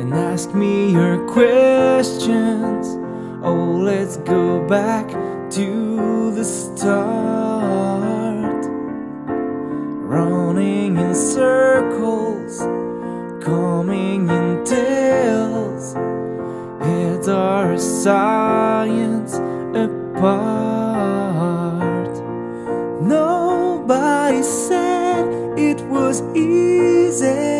and ask me your questions. Oh, let's go back to the start. Running in circles, coming in tails, heads are science apart. Nobody said it was easy.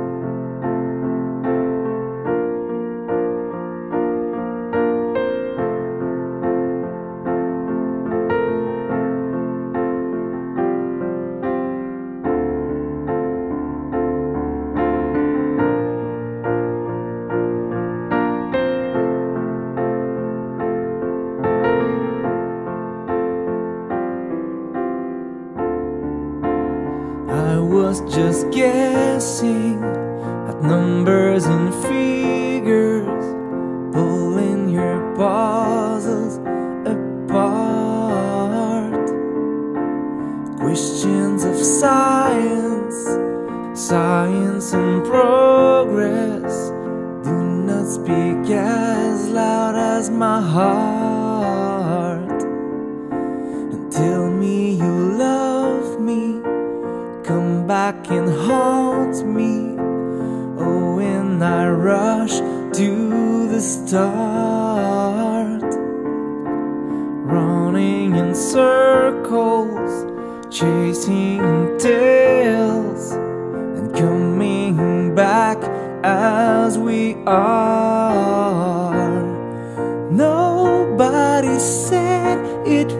Was just guessing at numbers and figures, pulling your puzzles apart. Questions of science, science and progress do not speak as loud as my heart. Back and haunt me. Oh, when I rush to the start, running in circles, chasing tails, and coming back as we are. Nobody said it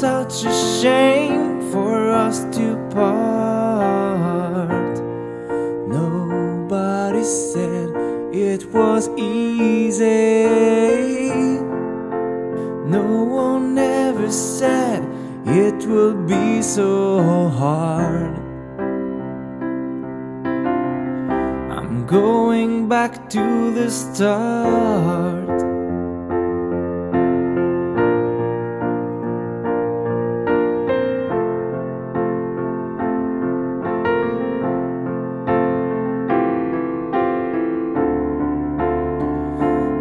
such a shame for us to part. Nobody said it was easy. No one ever said it would be so hard. I'm going back to the start.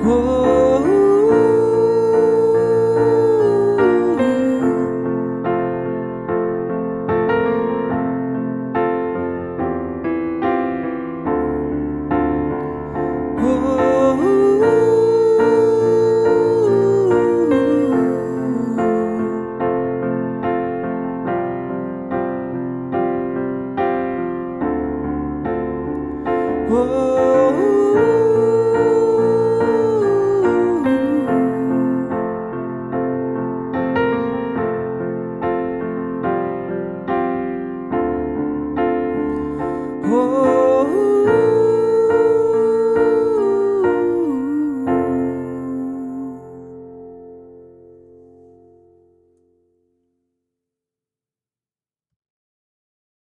Oh, oh, oh.